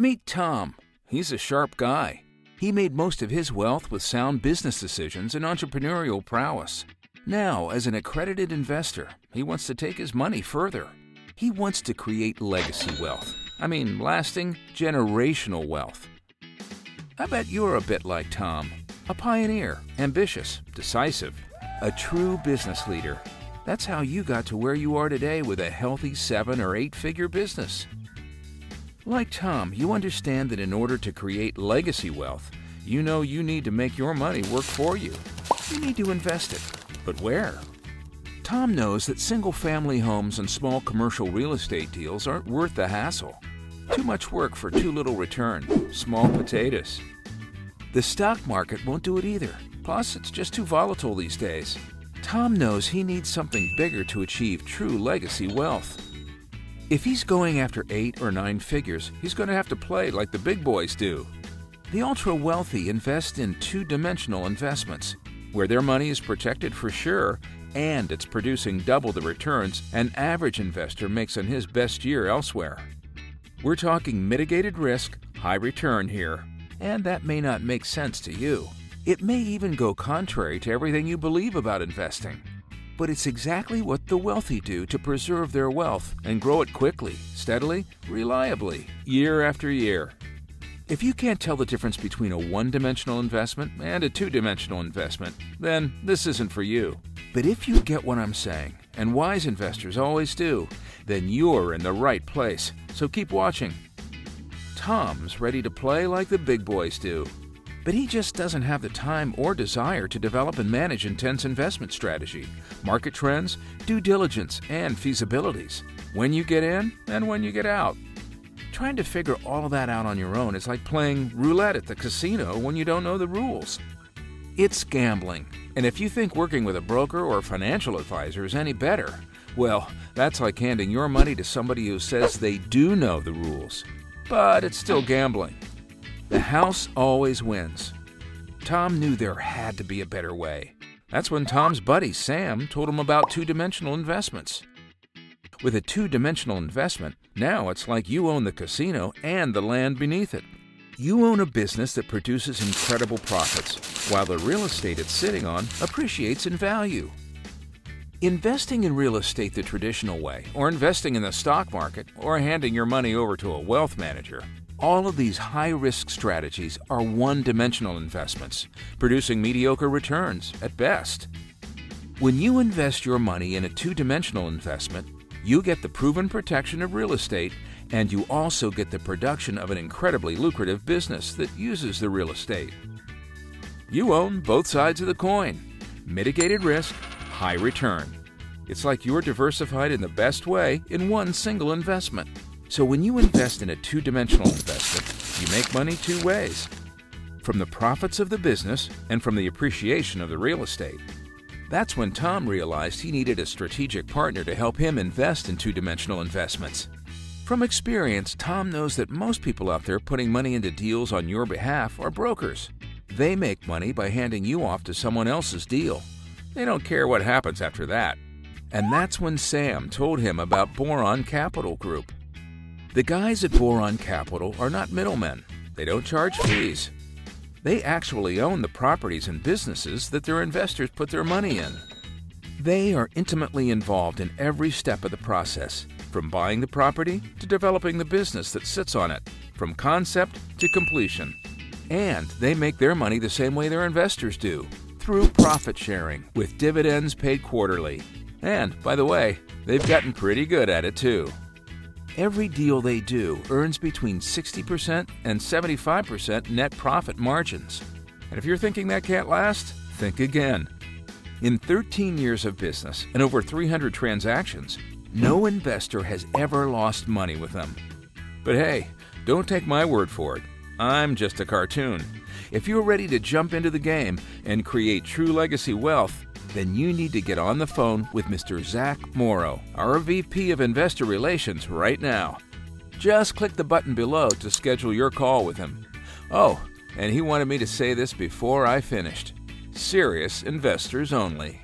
Meet Tom. He's a sharp guy. He made most of his wealth with sound business decisions and entrepreneurial prowess. Now, as an accredited investor, he wants to take his money further. He wants to create legacy wealth. I mean, lasting, generational wealth. I bet you're a bit like Tom a pioneer, ambitious, decisive, a true business leader. That's how you got to where you are today with a healthy seven or eight figure business. Like Tom, you understand that in order to create legacy wealth, you know you need to make your money work for you. You need to invest it. But where? Tom knows that single family homes and small commercial real estate deals aren't worth the hassle. Too much work for too little return. Small potatoes. The stock market won't do it either. Plus, it's just too volatile these days. Tom knows he needs something bigger to achieve true legacy wealth. If he's going after eight or nine figures, he's going to have to play like the big boys do. The ultra wealthy invest in two dimensional investments, where their money is protected for sure and it's producing double the returns an average investor makes on his best year elsewhere. We're talking mitigated risk, high return here and that may not make sense to you. It may even go contrary to everything you believe about investing. But it's exactly what the wealthy do to preserve their wealth and grow it quickly, steadily, reliably, year after year. If you can't tell the difference between a one dimensional investment and a two dimensional investment, then this isn't for you. But if you get what I'm saying, and wise investors always do, then you're in the right place. So keep watching Tom's ready to play like the big boys do. But he just doesn't have the time or desire to develop and manage intense investment strategy, market trends, due diligence, and feasibilities. When you get in and when you get out. Trying to figure all of that out on your own is like playing roulette at the casino when you don't know the rules. It's gambling, and if you think working with a broker or financial advisor is any better, well, that's like handing your money to somebody who says they do know the rules but it's still gambling. The house always wins. Tom knew there had to be a better way. That's when Tom's buddy, Sam, told him about two dimensional investments. With a two dimensional investment, now it's like you own the casino and the land beneath it. You own a business that produces incredible profits, while the real estate it's sitting on appreciates in value. Investing in real estate the traditional way, or investing in the stock market, or handing your money over to a wealth manager, all of these high risk strategies are one dimensional investments, producing mediocre returns at best. When you invest your money in a two dimensional investment, you get the proven protection of real estate and you also get the production of an incredibly lucrative business that uses the real estate. You own both sides of the coin mitigated risk high return. It's like you're diversified in the best way in one single investment. So when you invest in a two dimensional investment, you make money two ways from the profits of the business and from the appreciation of the real estate. That's when Tom realized he needed a strategic partner to help him invest in two dimensional investments. From experience, Tom knows that most people out there putting money into deals on your behalf are brokers. They make money by handing you off to someone else's deal. They don't care what happens after that. And that's when Sam told him about Boron Capital Group. The guys at Boron Capital are not middlemen. They don't charge fees. They actually own the properties and businesses that their investors put their money in. They are intimately involved in every step of the process, from buying the property to developing the business that sits on it, from concept to completion. And they make their money the same way their investors do through profit sharing with dividends paid quarterly. And, by the way, they've gotten pretty good at it too. Every deal they do earns between 60% and 75% net profit margins. And if you're thinking that can't last, think again. In 13 years of business and over 300 transactions, no investor has ever lost money with them. But hey, don't take my word for it. I'm just a cartoon. If you're ready to jump into the game and create true legacy wealth, then you need to get on the phone with Mr. Zach Morrow, our VP of Investor Relations, right now. Just click the button below to schedule your call with him. Oh, and he wanted me to say this before I finished serious investors only.